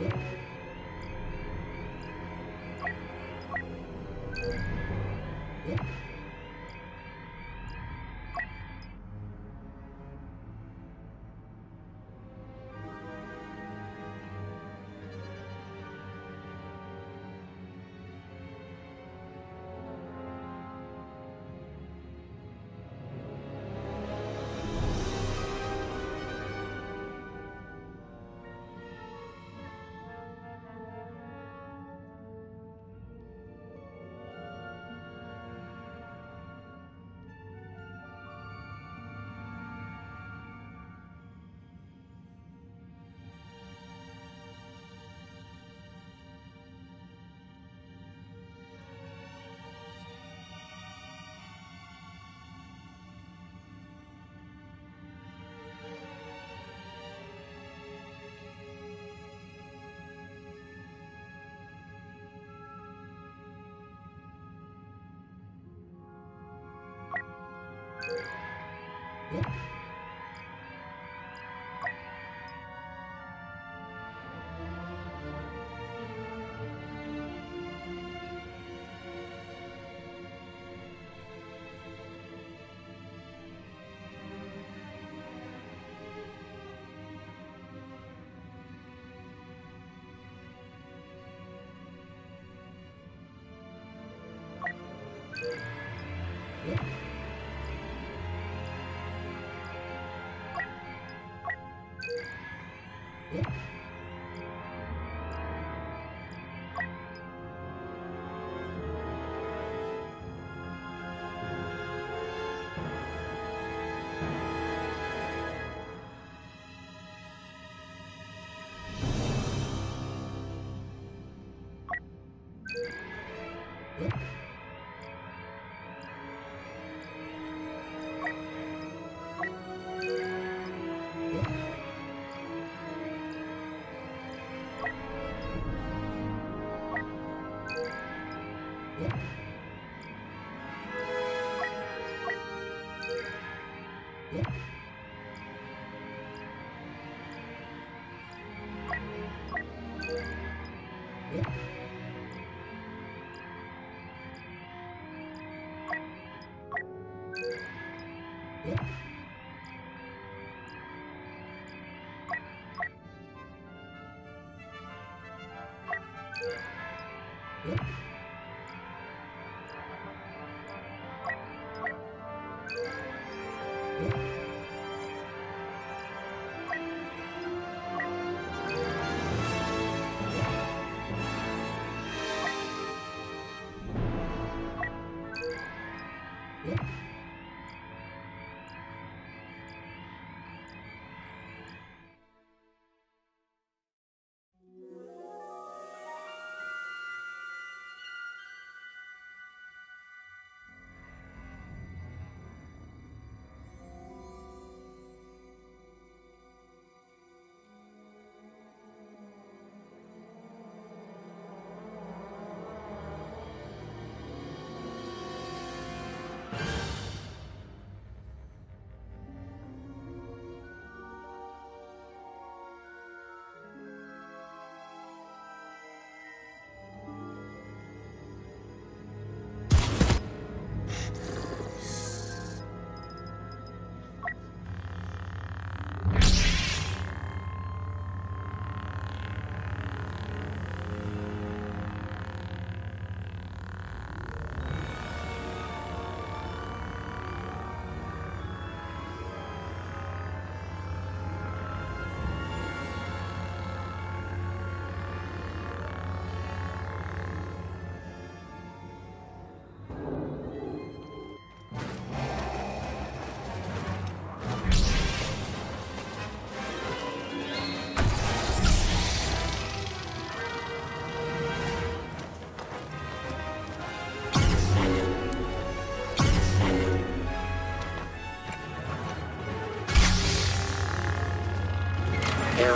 Yeah. Yeah. Yeah.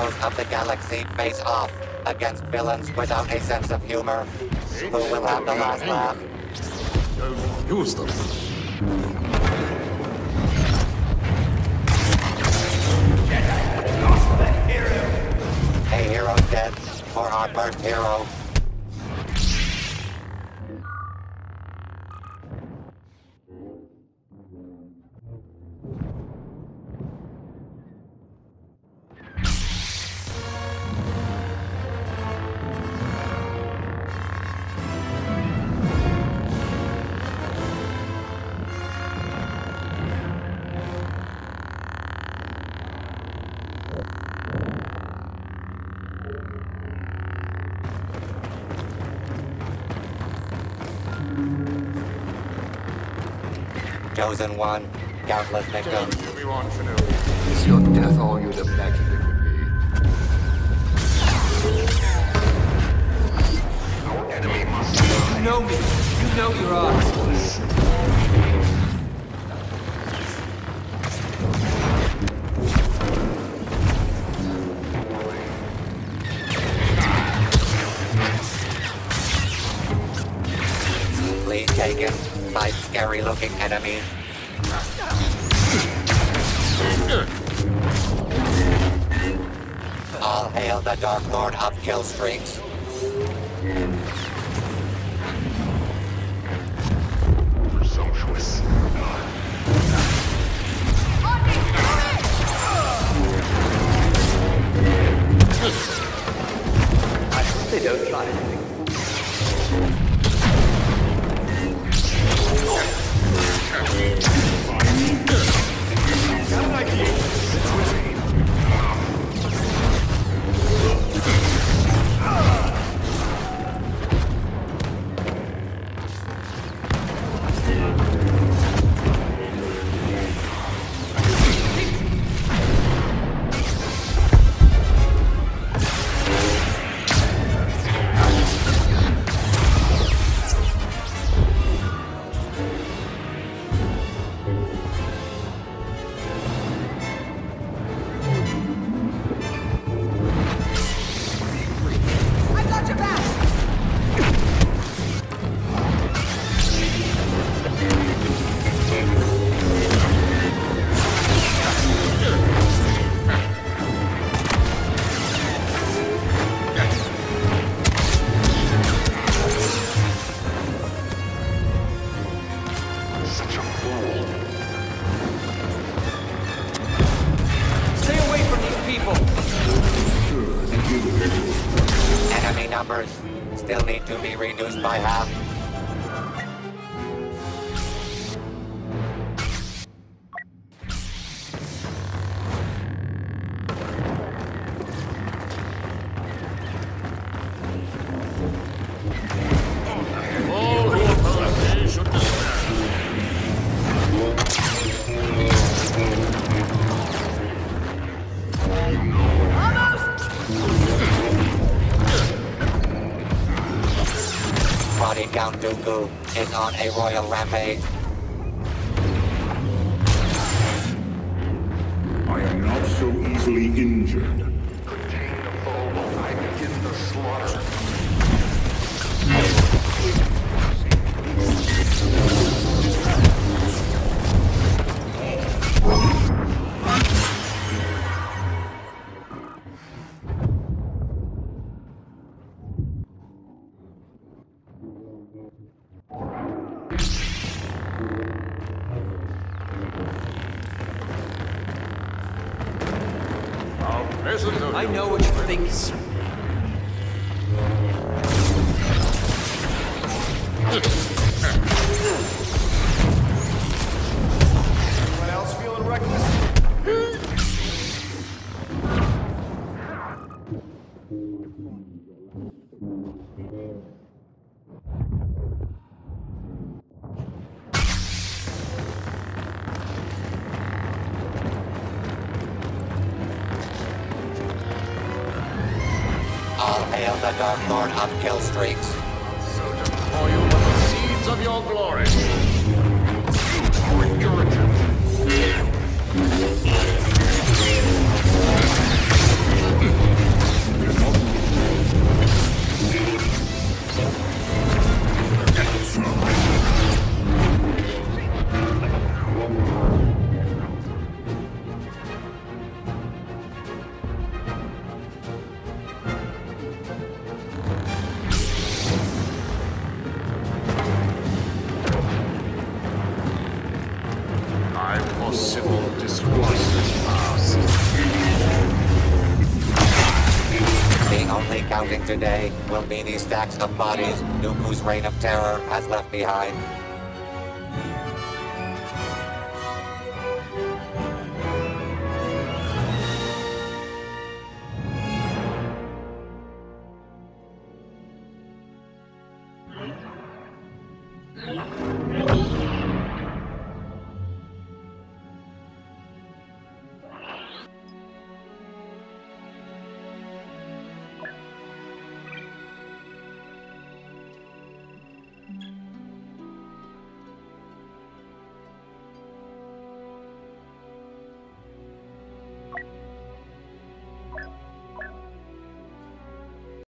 Heroes of the galaxy face off against villains without a sense of humor. Who will have the last laugh? Use them. A hero dead for our first hero. Chosen one, countless victims. Give me one, Shinobi. Is your death all you'd imagined it would be? You know me. You know your odds. Lead taken by scary looking enemies. All hail the Dark Lord of Kill Streaks. By half. Dooku is on a royal rampage. I am not so easily injured. I know what you think. Anyone Dark Lord of Streaks. So deploy you with the seeds of your glory. Today will be these stacks of bodies Dooku's reign of terror has left behind.